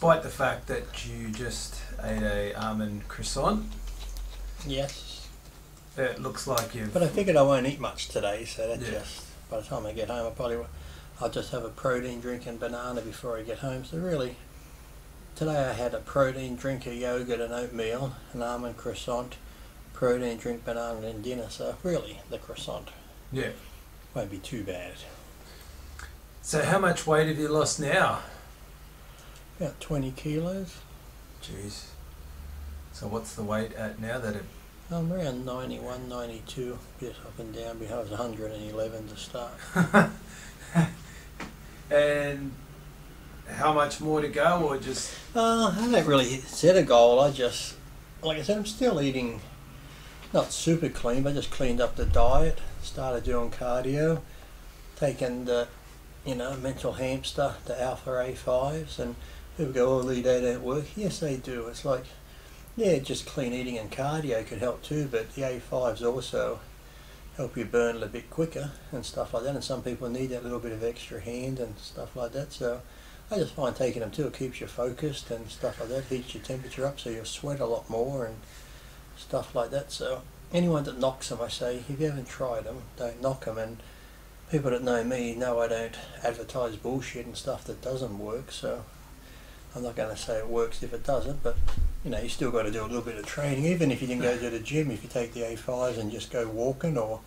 despite the fact that you just ate a almond croissant, Yes. it looks like you've. But I figured I won't eat much today, so that Yeah. just by the time I get home, I probably will, I'll just have a protein drink and banana before I get home. So really, today I had a protein drink, a yogurt, and oatmeal, an almond croissant, protein drink, banana, and dinner. So really, the croissant yeah. won't be too bad. So how much weight have you lost now? About 20 kilos. Jeez. So what's the weight at now that it? I'm around 91, 92, bit up and down. Because I was 111 to start. and how much more to go, or just? Uh, I haven't really set a goal. I just, like I said, I'm still eating not super clean, but just cleaned up the diet. Started doing cardio, taking the, you know, mental hamster, the alpha A5s, and people go, oh, they don't work. Yes, they do. It's like, yeah, just clean eating and cardio could help too, but the A5s also help you burn a little bit quicker and stuff like that. And some people need that little bit of extra hand and stuff like that. So I just find taking them too, it keeps you focused and stuff like that, heats your temperature up so you'll sweat a lot more and stuff like that. So anyone that knocks them, I say, if you haven't tried them, don't knock them. And people that know me know I don't advertise bullshit and stuff that doesn't work. So I'm not going to say it works if it doesn't, but you know, you still got to do a little bit of training. Even if you didn't go to the gym, if you take the A5s and just go walking, or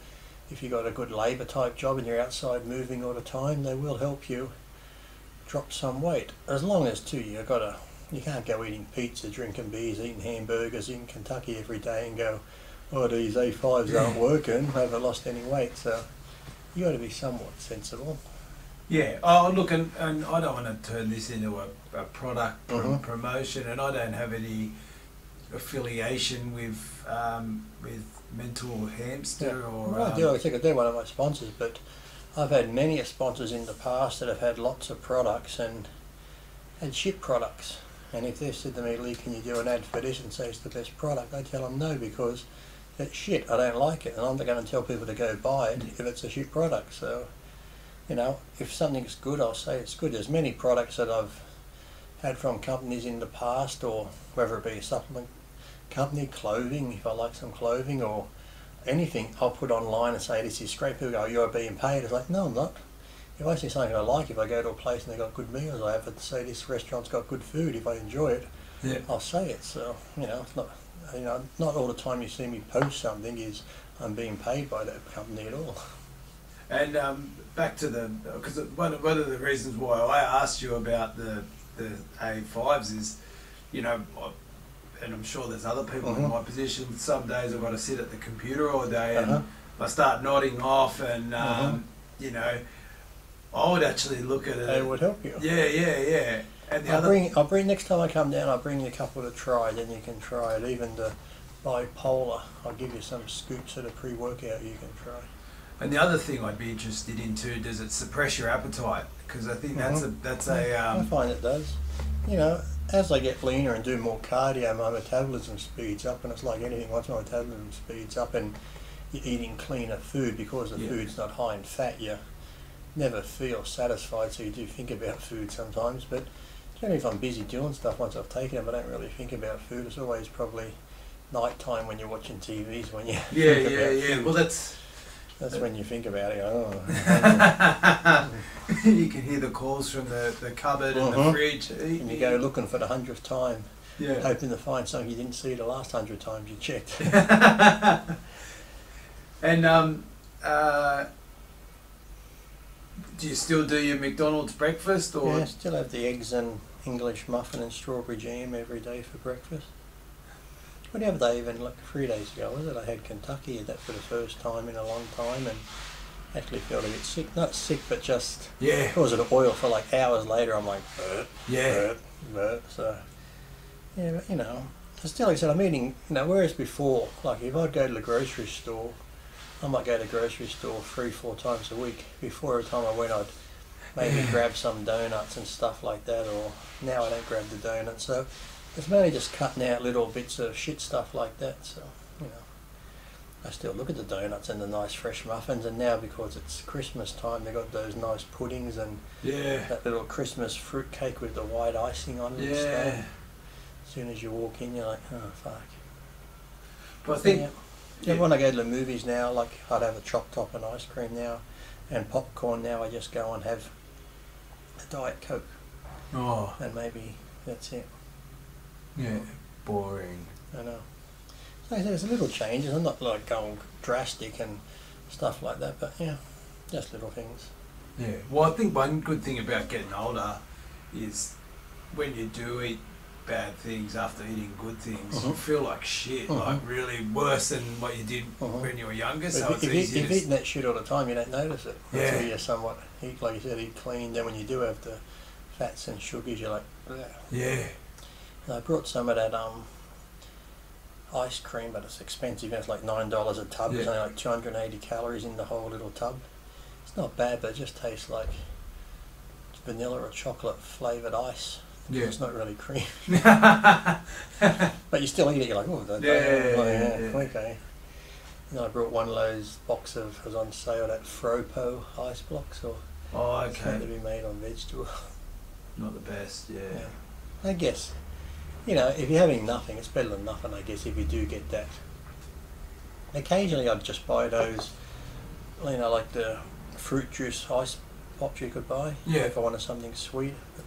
if you got a good labour type job and you're outside moving all the time, they will help you drop some weight. As long as too you got to, you can't go eating pizza, drinking beers, eating hamburgers in Kentucky every day and go, oh these A5s aren't working, haven't lost any weight. So you got to be somewhat sensible. Yeah. Oh, look, and, and I don't want to turn this into a, a product pr- Mhm. promotion, and I don't have any affiliation with um, with Mental Hamster or. Well, I um, do. I think they're one of my sponsors, but I've had many sponsors in the past that have had lots of products and had shit products. And if they said to me, Lee, can you do an ad for this and say it's the best product, I tell them no because it's shit. I don't like it, and I'm not going to tell people to go buy it if it's a shit product. So, you know, if something's good, I'll say it's good. There's many products that I've had from companies in the past, or whether it be a supplement company, clothing, if I like some clothing, or anything, I'll put online and say this is great. People go, you're being paid. It's like, no, I'm not. If I see something I like, if I go to a place and they've got good meals, I have to say this restaurant's got good food. If I enjoy it, Yeah. I'll say it. So you know, it's not you know, not all the time you see me post something is I'm being paid by that company at all. And um, back to the because one, of- one of the reasons why I asked you about the the A5s is, you know, I- and I'm sure there's other people in Mhm. my position. Some days I've got to sit at the computer all day and Uh-huh. I start nodding off, and um, Uh-huh. you know, I would actually look at it. It would help you. Yeah, yeah, yeah. And the I'll other, bring, I'll bring next time I come down. I'll bring you a couple to try. Then you can try it. Even the bipolar, I'll give you some scoops of a pre-workout you can try. And the other thing I'd be interested in too, does it suppress your appetite? Because I think that's a that's a I um, find it does. You know, as I get leaner and do more cardio, my metabolism speeds up, and it's like anything. Once my metabolism speeds up, and you're eating cleaner food because the Yeah. food's not high in fat, you never feel satisfied. So you do think about food sometimes, but generally, if I'm busy doing stuff, once I've taken them, I don't really think about food. It's always probably night time when you're watching TVs when you yeah, yeah, yeah. food. Well, that's that's when you think about it. Oh, you can hear the calls from the, the cupboard and the Mhm. fridge. and you go looking for the hundredth time. Yeah. hoping to find something you didn't see the last hundred times you checked. and um, uh, do you still do your McDonald's breakfast or? yeah, still have the eggs and English muffin and strawberry jam every day for breakfast. Whatever they even like three days ago was it? I had Kentucky had that for the first time in a long time and actually felt a bit sick. Not sick, but just Yeah, it was the oil for like hours later. I'm like, burp, yeah, burp, burp. So yeah, but you know, still, like I said, I'm eating. You know, whereas before, like if I'd go to the grocery store, I might go to the grocery store three, four times a week. Before every time I went, I'd maybe grab some donuts and stuff like that. Or now I don't grab the donuts. So it's mainly just cutting out little bits of shit stuff like that. So you know, I still look at the donuts and the nice fresh muffins, and now because it's Christmas time, they got those nice puddings and Yeah. that little Christmas fruit cake with the white icing on it. and. Yeah. As soon as you walk in, you're like, oh fuck. But I think yeah. yeah. Yeah, when I go to the movies now, like I'd have a choc top and ice cream now, and popcorn now. I just go and have a diet coke, Oh, and maybe that's it. Yeah. Boring. I know. So there's a little changes. I'm not like going drastic and stuff like that, but yeah, just little things. Yeah. Well, I think one good thing about getting older is when you do eat bad things after eating good things, you Mhm. feel like shit, Mhm. like really worse than what you did Mhm. when you were younger. But So if, it's if, easy if you're eating that shit all the time, you don't notice it until Yeah. you somewhat eat, like you said, eat clean. Then when you do have the fats and sugars, you're like, Bleh. yeah. I brought some of that um ice cream, but it's expensive. It's like nine dollars a tub. There's Yeah. only like 280 calories in the whole little tub. It's not bad, but it just tastes like vanilla or chocolate flavored ice. Yeah. It's not really cream, but you still eat it. You're like, oh, Yeah, yeah, yeah, yeah. okay. And I brought one of those box of it was on sale at Fropo ice blocks, or Oh, it's meant to okay. be made on vegetable. Not the best. Yeah. I guess, you know, if you're having nothing, it's better than nothing, I guess, if you do get that. Occasionally I'd just buy those, you know, like the fruit juice ice pops you could buy. Yeah. If I wanted something sweet. But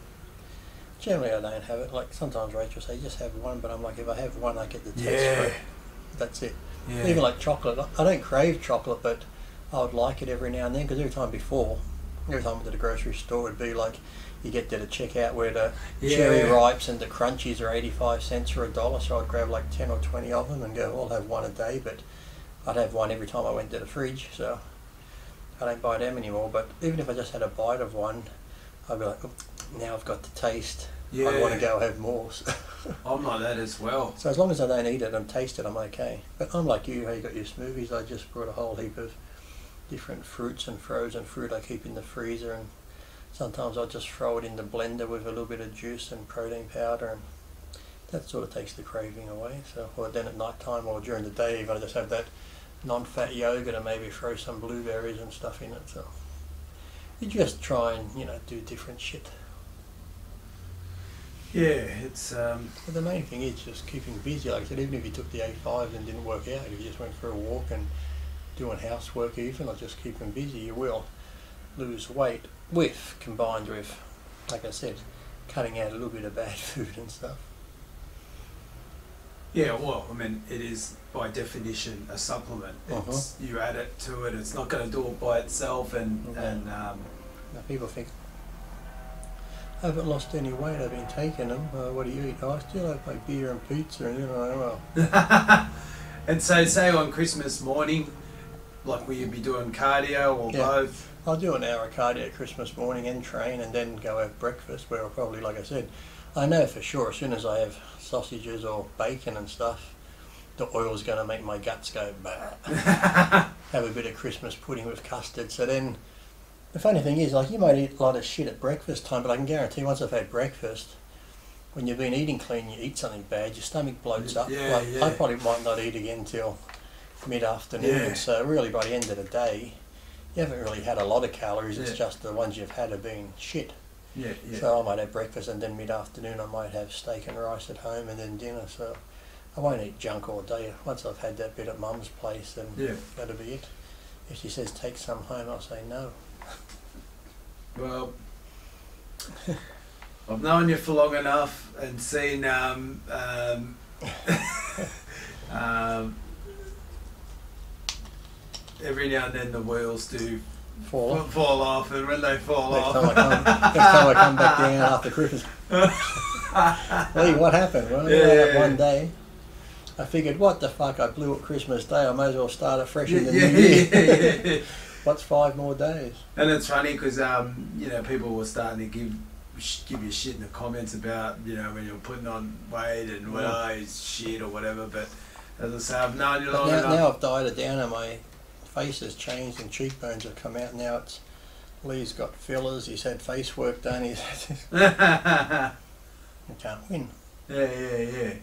generally I don't have it. Like sometimes Rachel say, just have one, but I'm like, if I have one, I get the taste for Yeah. it. That's it. Yeah. Even like chocolate, I don't crave chocolate, but I would like it every now and then because every time before, every time I went to the grocery store, it'd be like you get there to check out where the cherry ripes and the crunchies are 85 cents or a dollar, so I'd grab like 10 or 20 of them and go, well, I'll have one a day, but I'd have one every time I went to the fridge, so I don't buy them anymore. But even if I just had a bite of one, I'd be like, "Oh, now I've got the taste. Yeah. I want to go have more. I'm like that as well. So as long as I don't eat it and taste it, I'm okay. But I'm like you, how you got your smoothies. I just brought a whole heap of different fruits and frozen fruit I keep in the freezer, and sometimes I just throw it in the blender with a little bit of juice and protein powder, and that sort of takes the craving away. So, or then at night time or during the day, even I just have that non-fat yogurt and maybe throw some blueberries and stuff in it. So you just try and you know do different shit. Yeah, it's um, the main thing is just keeping busy. Like I said, even if you took the A5 and didn't work out, if you just went for a walk and doing housework even, or just keeping busy, you will lose weight with, combined with, like I said, cutting out a little bit of bad food and stuff. yeah. Well, I mean, it is by definition a supplement. It's you add it to it. It's not going to do it by itself, and Mhm. and um, people think, I haven't lost any weight, I've been taking them. Uh, what do you eat? Oh, I still have my beer and pizza, and you know, well, and so say on Christmas morning, like will you be doing cardio or Yeah. both? I'll do an hour of cardio Christmas morning and train and then go have breakfast where I'll probably, like I said, I know for sure as soon as I have sausages or bacon and stuff, the oil's going to make my guts go bah. have a bit of Christmas pudding with custard. So then, the funny thing is, like you might eat a lot of shit at breakfast time, but I can guarantee once I've had breakfast, when you've been eating clean, you eat something bad, your stomach bloats up. Yeah, like, yeah. I probably might not eat again till mid-afternoon. Yeah. So really, by the end of the day, you haven't really had a lot of calories. It's just the ones you've had have been shit. Yeah, yeah. So I might have breakfast and then mid-afternoon I might have steak and rice at home and then dinner. So I won't eat junk all day. Once I've had that bit at mum's place, then yeah. that'll be it. If she says take some home, I'll say no. Well, I've known you for long enough and seen um, um, every now and then the wheels do Fall fall, off. fall off, and when they fall Next off, time, come, next time I come back down after Christmas, Lee, what happened? Well, Yeah, that yeah, one day, I figured, what the fuck? I blew up Christmas Day. I may as well start it fresh in the yeah, new year. yeah, yeah. What's five more days? And it's funny because um, you know people were starting to give give you shit in the comments about you know when you're putting on weight and well Yeah. shit or whatever. But as I say, I've known you long now, enough. now I've died it down and my face has changed and cheekbones have come out. Now it's Lee's got fillers. He's had face work done. He's yeah, he can't win. yeah, yeah.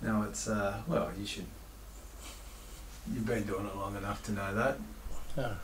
No, it's uh, well, you should You've been doing it long enough to know that. Yeah.